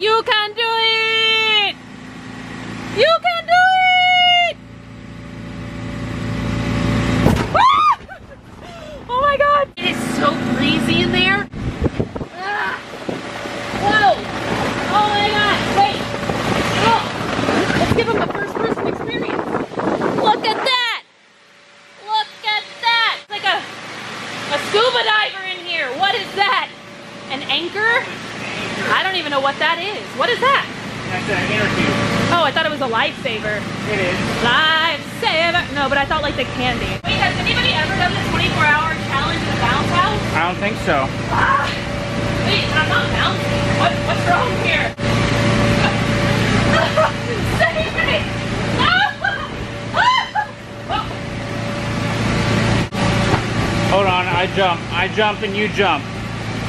You can do it! You can do it! Ah! Oh my god! It is so breezy in there. Ah! Whoa! Oh my god! Wait! Oh! Let's give him a first person experience. Look at that! Look at that! It's like a a scuba diver in here. What is that? An anchor? I don't even know what that is. What is that? That's an inner tube. Oh, I thought it was a lifesaver. It is. Lifesaver. No, but I thought like the candy. Wait, has anybody ever done the 24 hour challenge in the bounce house? I don't think so. Ah! Wait, I'm not bouncing. What, what's wrong here? Save me! Ah! Oh. Hold on, I jump. I jump and you jump.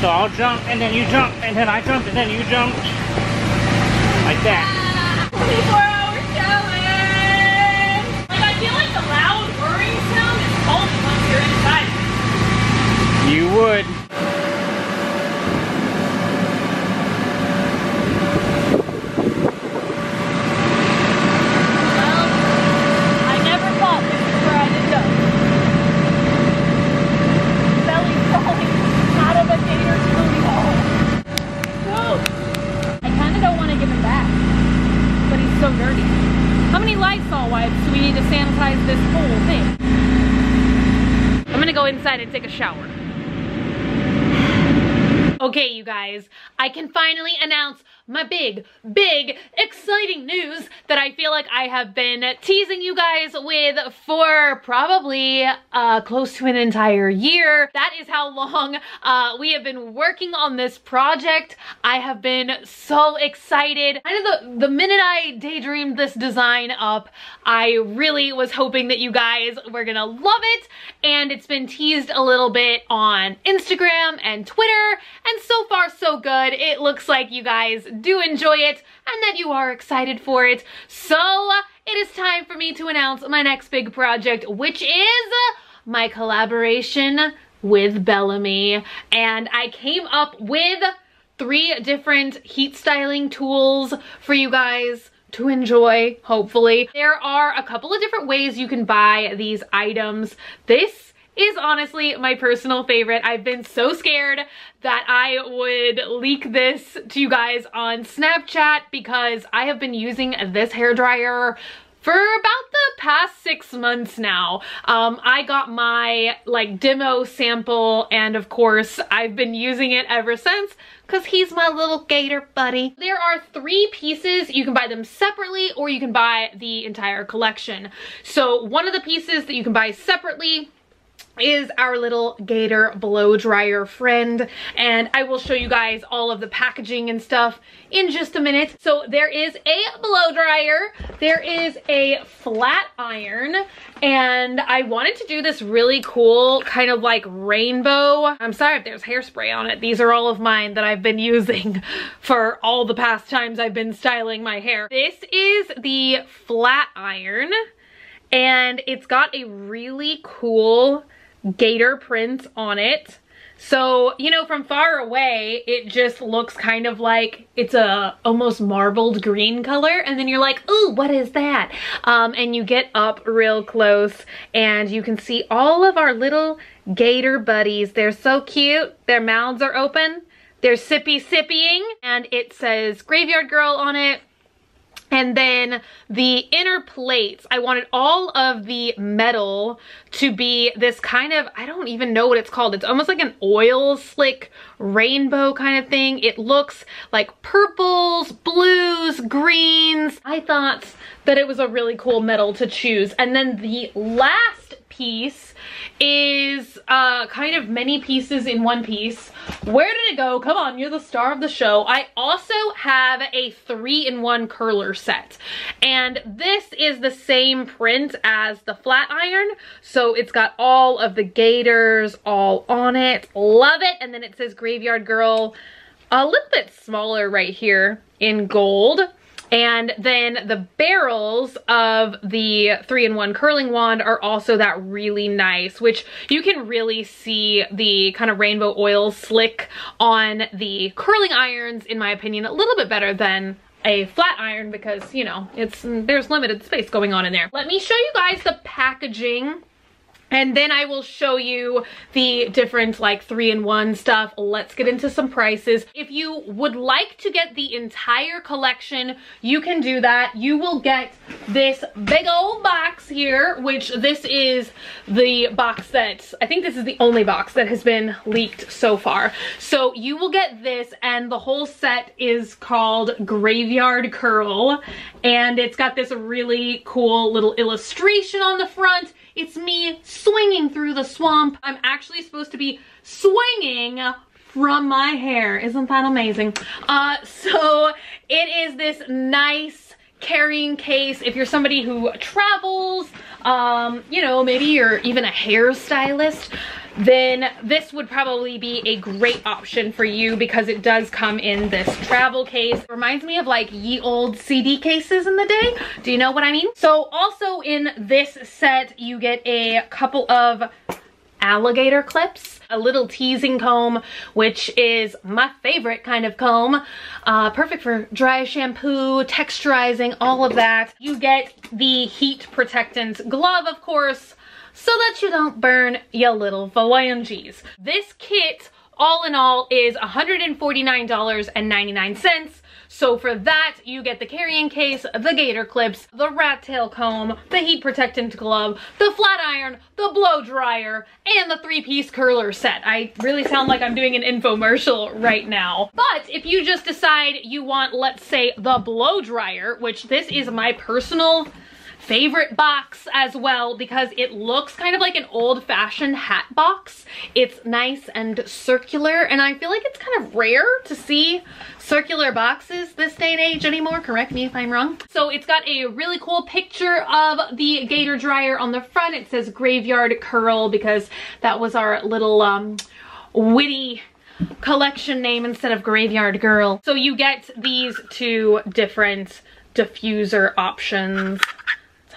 So I'll jump and then you jump and then I jump and then you jump. Like that. 24 hour challenge! Like, I feel like the loud whirring sound is calming once you're inside. You would. Well, I never thought this is where I'd end up. Belly crawling out of a gator's booty hole. No! I kind of don't want to give him back, but he's so dirty. How many Lysol wipes do we need to sanitize this whole thing? I'm gonna go inside and take a shower. Okay, you guys, I can finally announce my big, big, exciting news that I feel like I have been teasing you guys with for probably uh, close to an entire year. That is how long uh, we have been working on this project. I have been so excited. Kind of the, the minute I daydreamed this design up, I really was hoping that you guys were gonna love it. And it's been teased a little bit on Instagram and Twitter. And so far so good. It looks like you guys do enjoy it and that you are excited for it. So it is time for me to announce my next big project, which is my collaboration with Bellami. And I came up with three different heat styling tools for you guys to enjoy, hopefully. There are a couple of different ways you can buy these items. This is honestly my personal favorite. I've been so scared that I would leak this to you guys on Snapchat because I have been using this hair dryer for about the past six months now. Um, I got my like demo sample and of course I've been using it ever since because he's my little gator buddy. There are three pieces. You can buy them separately or you can buy the entire collection. So one of the pieces that you can buy separately is our little gator blow dryer friend and I will show you guys all of the packaging and stuff in just a minute. So there is a blow dryer, there is a flat iron and I wanted to do this really cool kind of like rainbow. I'm sorry if there's hairspray on it. These are all of mine that I've been using for all the past times I've been styling my hair. This is the flat iron and it's got a really cool gator print on it. So, you know, from far away, it just looks kind of like it's a almost marbled green color. And then you're like, ooh, what is that? Um, and you get up real close and you can see all of our little gator buddies. They're so cute. Their mouths are open. They're sippy sippying and it says Graveyard Girl on it. And then the inner plates, I wanted all of the metal to be this kind of, I don't even know what it's called. It's almost like an oil slick rainbow kind of thing. It looks like purples, blues, greens. I thought that it was a really cool metal to choose. And then the last piece is uh, kind of many pieces in one piece. Where did it go? Come on, you're the star of the show. I also have a three-in-one curler set. And this is the same print as the flat iron. So it's got all of the gators all on it. Love it. And then it says Graveyard Girl a little bit smaller right here in gold. And then the barrels of the three-in-one curling wand are also that really nice, which you can really see the kind of rainbow oil slick on the curling irons, in my opinion, a little bit better than a flat iron because, you know, it's there's limited space going on in there. Let me show you guys the packaging and then I will show you the different like three-in-one stuff. Let's get into some prices. If you would like to get the entire collection, you can do that. You will get this big old box here, which this is the box that, I think this is the only box that has been leaked so far. So you will get this and the whole set is called Graveyard Curl. And it's got this really cool little illustration on the front it's me swinging through the swamp. I'm actually supposed to be swinging from my hair. Isn't that amazing? Uh, so it is this nice carrying case if you're somebody who travels, um, you know, maybe you're even a hairstylist then this would probably be a great option for you because it does come in this travel case. It reminds me of like ye old CD cases in the day. Do you know what I mean? So also in this set, you get a couple of alligator clips, a little teasing comb, which is my favorite kind of comb. Uh, perfect for dry shampoo, texturizing, all of that. You get the heat protectant glove, of course, so that you don't burn your little phalanges. This kit, all in all, is $149.99. So for that, you get the carrying case, the gator clips, the rat tail comb, the heat protectant glove, the flat iron, the blow dryer, and the three-piece curler set. I really sound like I'm doing an infomercial right now. But if you just decide you want, let's say, the blow dryer, which this is my personal favorite box as well because it looks kind of like an old-fashioned hat box. It's nice and circular and I feel like it's kind of rare to see circular boxes this day and age anymore. Correct me if I'm wrong. So it's got a really cool picture of the gator dryer on the front. It says graveyard curl because that was our little um, witty collection name instead of graveyard girl. So you get these two different diffuser options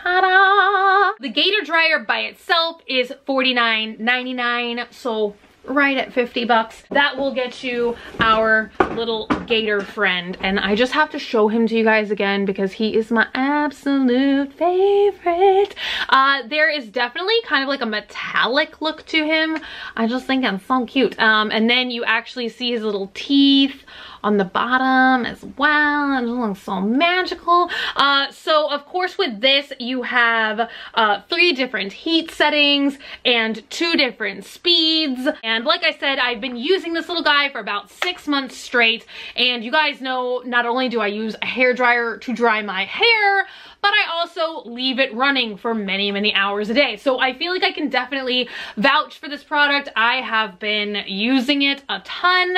Ta-da! The Gator Dryer by itself is $49.99, so right at 50 bucks. That will get you our little gator friend. And I just have to show him to you guys again because he is my absolute favorite. Uh, there is definitely kind of like a metallic look to him. I just think I'm so cute. Um, and then you actually see his little teeth on the bottom as well. It looks so magical. Uh, so of course with this you have uh, three different heat settings and two different speeds. And like I said, I've been using this little guy for about six months straight. And you guys know not only do I use a hair dryer to dry my hair, but I also leave it running for many, many hours a day. So I feel like I can definitely vouch for this product. I have been using it a ton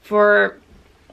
for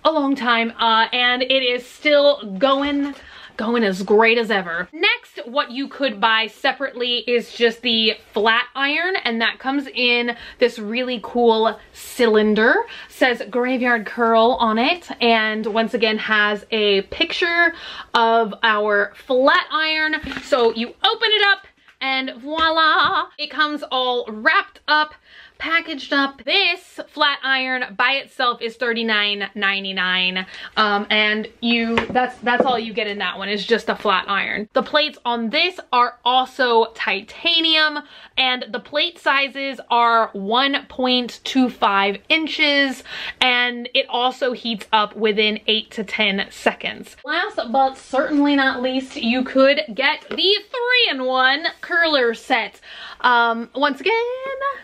a long time uh, and it is still going going as great as ever. Next, what you could buy separately is just the flat iron, and that comes in this really cool cylinder. Says Graveyard Curl on it, and once again has a picture of our flat iron. So you open it up, and voila! It comes all wrapped up packaged up. This flat iron by itself is $39.99. Um, and you, that's, that's all you get in that one is just a flat iron. The plates on this are also titanium and the plate sizes are 1.25 inches and it also heats up within 8 to 10 seconds. Last but certainly not least, you could get the 3-in-1 curler set. Um, once again,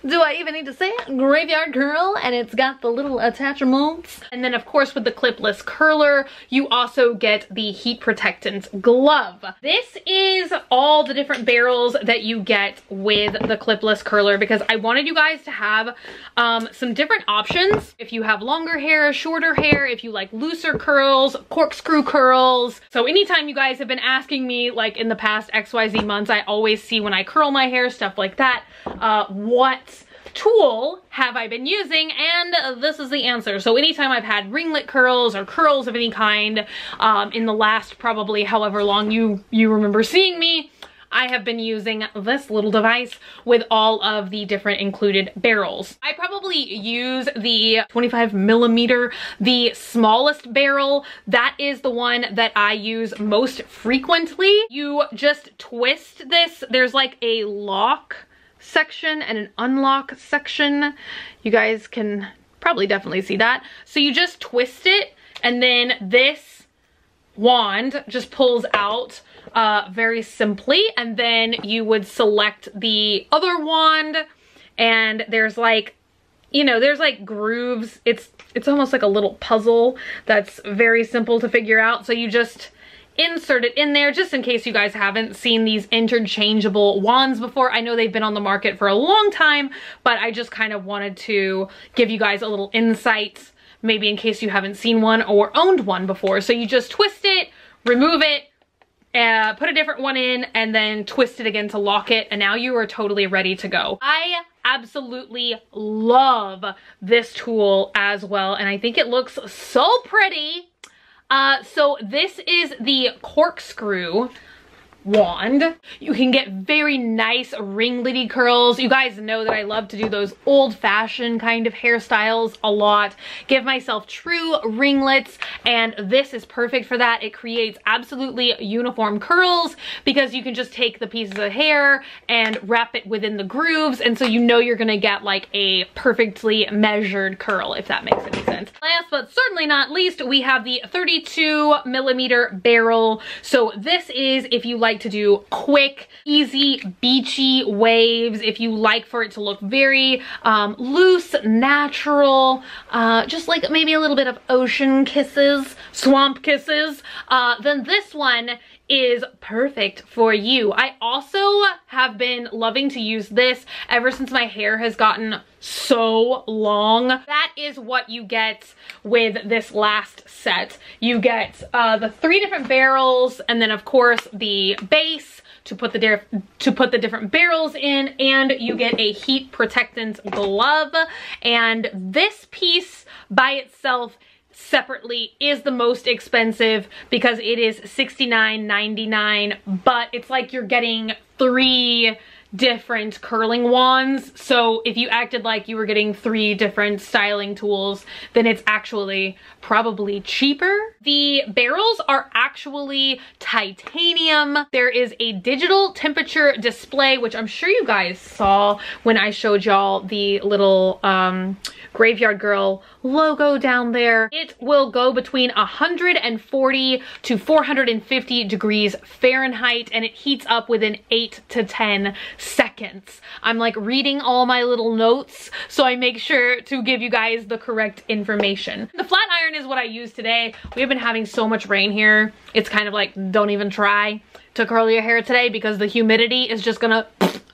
do I even need to say it? Graveyard curl, and it's got the little attachments. And then of course with the clipless curler, you also get the heat protectant glove. This is all the different barrels that you get with the clipless curler because I wanted you guys to have um, some different options. If you have longer hair, shorter hair, if you like looser curls, corkscrew curls. So anytime you guys have been asking me like in the past XYZ months, I always see when I curl my hair, stuff like like that, uh, what tool have I been using? And this is the answer. So anytime I've had ringlet curls or curls of any kind um, in the last probably however long you, you remember seeing me, I have been using this little device with all of the different included barrels. I probably use the 25 millimeter, the smallest barrel. That is the one that I use most frequently. You just twist this. There's like a lock section and an unlock section. You guys can probably definitely see that. So you just twist it and then this wand just pulls out uh, very simply and then you would select the other wand and there's like you know there's like grooves it's it's almost like a little puzzle that's very simple to figure out so you just insert it in there just in case you guys haven't seen these interchangeable wands before. I know they've been on the market for a long time, but I just kind of wanted to give you guys a little insight, maybe in case you haven't seen one or owned one before. So you just twist it, remove it, uh, put a different one in, and then twist it again to lock it, and now you are totally ready to go. I absolutely love this tool as well, and I think it looks so pretty. Uh, so this is the corkscrew wand. You can get very nice ringlety curls. You guys know that I love to do those old-fashioned kind of hairstyles a lot. Give myself true ringlets and this is perfect for that. It creates absolutely uniform curls because you can just take the pieces of hair and wrap it within the grooves and so you know you're gonna get like a perfectly measured curl if that makes any sense. Last but certainly not least, we have the 32 millimeter barrel. So this is if you like like to do quick, easy, beachy waves. If you like for it to look very um, loose, natural, uh, just like maybe a little bit of ocean kisses, swamp kisses, uh, then this one is perfect for you. I also have been loving to use this ever since my hair has gotten so long. That is what you get with this last set. You get uh, the three different barrels and then of course the base to put the to put the different barrels in and you get a heat protectant glove and this piece by itself separately is the most expensive because it is $69.99 but it's like you're getting three different curling wands. So if you acted like you were getting three different styling tools, then it's actually probably cheaper. The barrels are actually titanium. There is a digital temperature display, which I'm sure you guys saw when I showed y'all the little um, Graveyard Girl logo down there. It will go between 140 to 450 degrees Fahrenheit and it heats up within 8 to 10 seconds. I'm like reading all my little notes so I make sure to give you guys the correct information. The flat iron is what I use today. We've been having so much rain here. It's kind of like don't even try to curl your hair today because the humidity is just gonna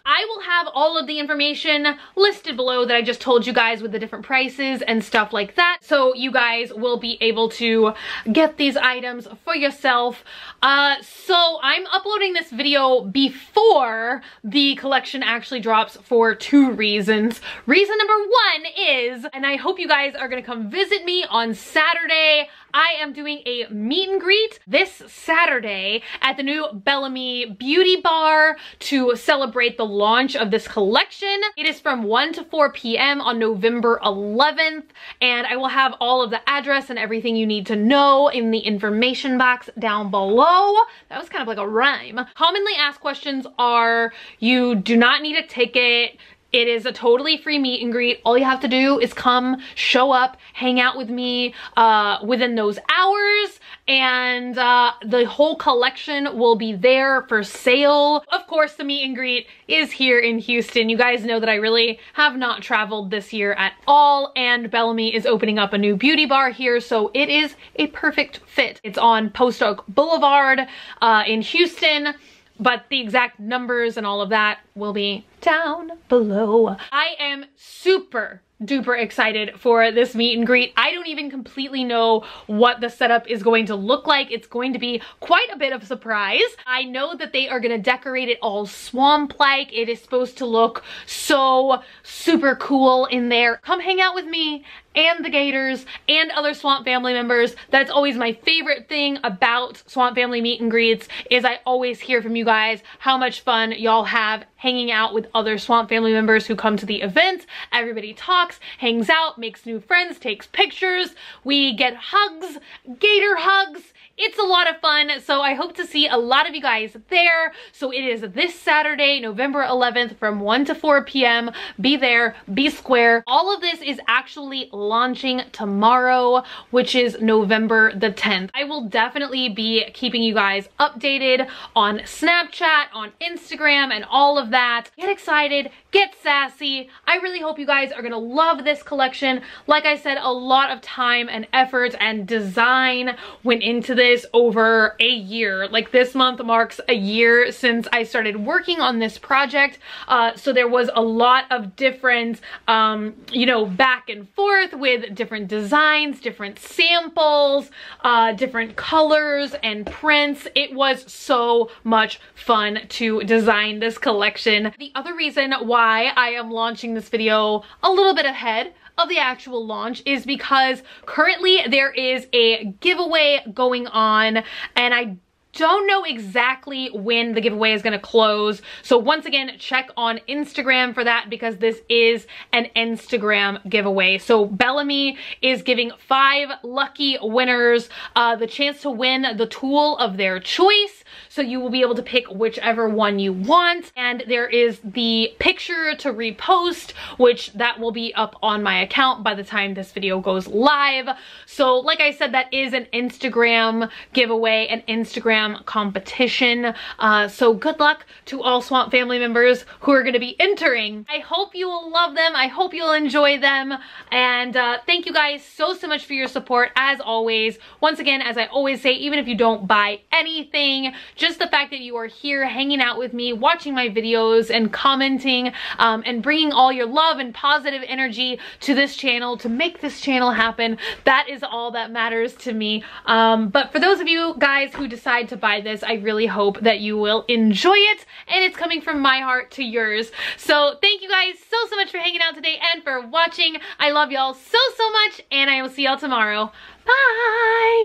I will have all of the information listed below that I just told you guys with the different prices and stuff like that. So you guys will be able to get these items for yourself. Uh, so I'm uploading this video before the collection actually drops for two reasons. Reason number one is, and I hope you guys are gonna come visit me on Saturday. I am doing a meet and greet this Saturday at the new Bellami Beauty Bar to celebrate the launch of this collection. It is from 1 to 4 p.m. on November 11th, and I will have all of the address and everything you need to know in the information box down below. That was kind of like a rhyme. Commonly asked questions are, you do not need a ticket, it is a totally free meet and greet. All you have to do is come, show up, hang out with me uh, within those hours, and uh, the whole collection will be there for sale. Of course, the meet and greet is here in Houston. You guys know that I really have not traveled this year at all, and Bellami is opening up a new beauty bar here, so it is a perfect fit. It's on Post Oak Boulevard uh, in Houston but the exact numbers and all of that will be down below. I am super duper excited for this meet and greet. I don't even completely know what the setup is going to look like. It's going to be quite a bit of a surprise. I know that they are going to decorate it all swamp-like. It is supposed to look so super cool in there. Come hang out with me and the Gators and other Swamp family members. That's always my favorite thing about Swamp family meet and greets is I always hear from you guys how much fun y'all have hanging out with other Swamp family members who come to the event. Everybody talks, hangs out, makes new friends, takes pictures. We get hugs, Gator hugs. It's a lot of fun, so I hope to see a lot of you guys there. So it is this Saturday, November 11th from 1 to 4 p.m. Be there, be square. All of this is actually launching tomorrow, which is November the 10th. I will definitely be keeping you guys updated on Snapchat, on Instagram, and all of that. Get excited, get sassy. I really hope you guys are gonna love this collection. Like I said, a lot of time and effort and design went into this over a year. Like this month marks a year since I started working on this project. Uh, so there was a lot of different, um, you know, back and forth with different designs, different samples, uh, different colors and prints. It was so much fun to design this collection. The other reason why I am launching this video a little bit ahead of the actual launch is because currently there is a giveaway going on and I don't know exactly when the giveaway is going to close. So once again, check on Instagram for that because this is an Instagram giveaway. So Bellami is giving five lucky winners uh, the chance to win the tool of their choice. So you will be able to pick whichever one you want. And there is the picture to repost, which that will be up on my account by the time this video goes live. So like I said, that is an Instagram giveaway, an Instagram competition. Uh, so good luck to all Swamp family members who are going to be entering. I hope you will love them. I hope you'll enjoy them. And uh, thank you guys so, so much for your support as always. Once again, as I always say, even if you don't buy anything, just the fact that you are here hanging out with me, watching my videos and commenting um, and bringing all your love and positive energy to this channel to make this channel happen, that is all that matters to me. Um, but for those of you guys who decide to buy this. I really hope that you will enjoy it and it's coming from my heart to yours. So thank you guys so, so much for hanging out today and for watching. I love y'all so, so much and I will see y'all tomorrow. Bye!